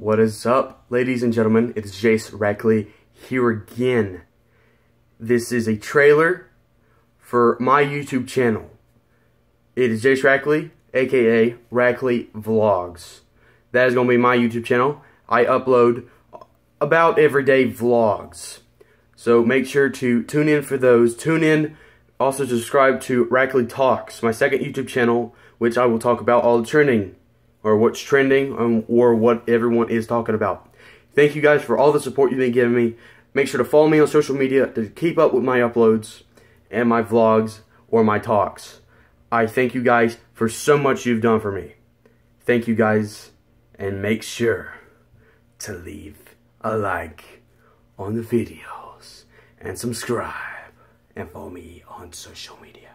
What is up, ladies and gentlemen? It's Jayce Rackley here again. This is a trailer for my YouTube channel. It is Jayce Rackley, aka Rackley Vlogs. That is going to be my YouTube channel. I upload about everyday vlogs. So make sure to tune in for those. Tune in also subscribe to Rackley Talks, my second YouTube channel, which I will talk about all the trending or what's trending um, or what everyone is talking about. Thank you guys for all the support you've been giving me. Make sure to follow me on social media to keep up with my uploads and my vlogs or my talks. I thank you guys for so much you've done for me. Thank you guys and make sure to leave a like on the videos and subscribe and follow me on social media.